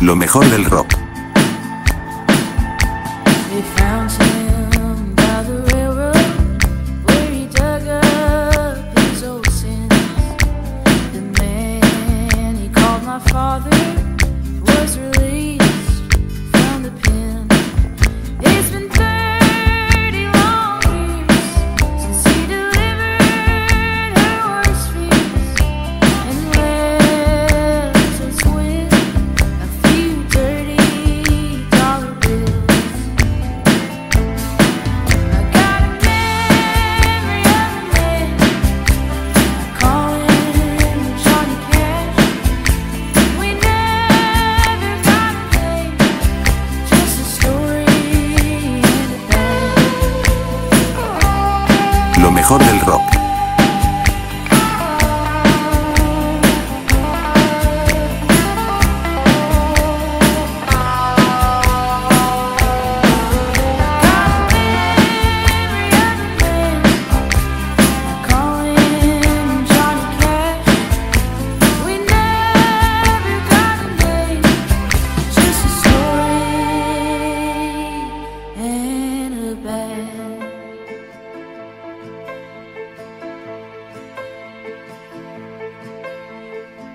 Lo mejor del rock. mejor del rock.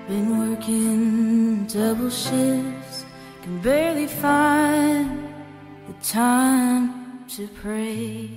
Been working double shifts, can barely find the time to pray.